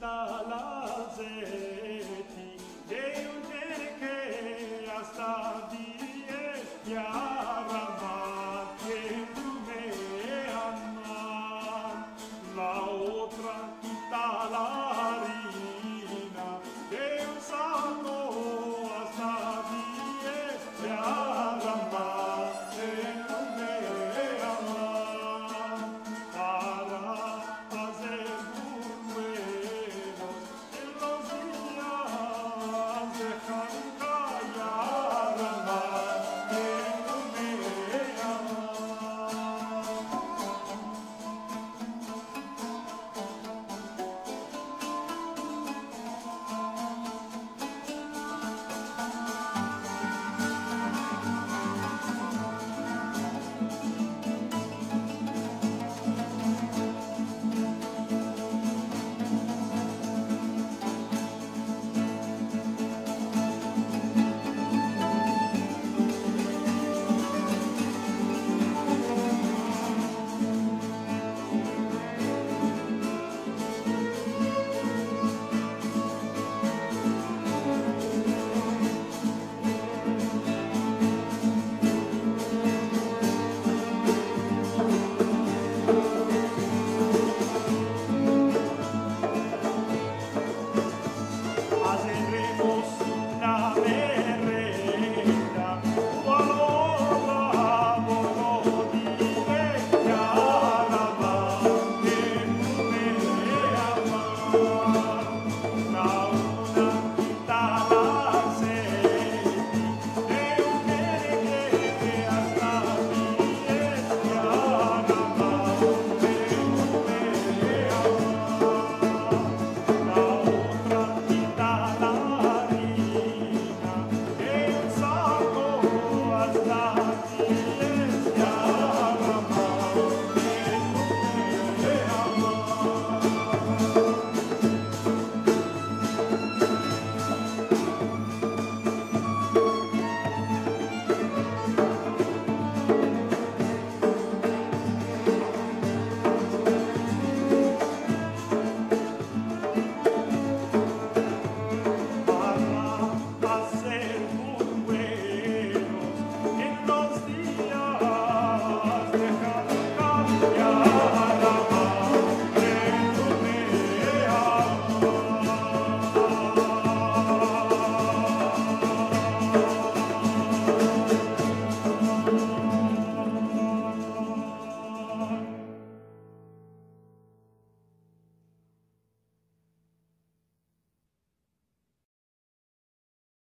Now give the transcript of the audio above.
la ze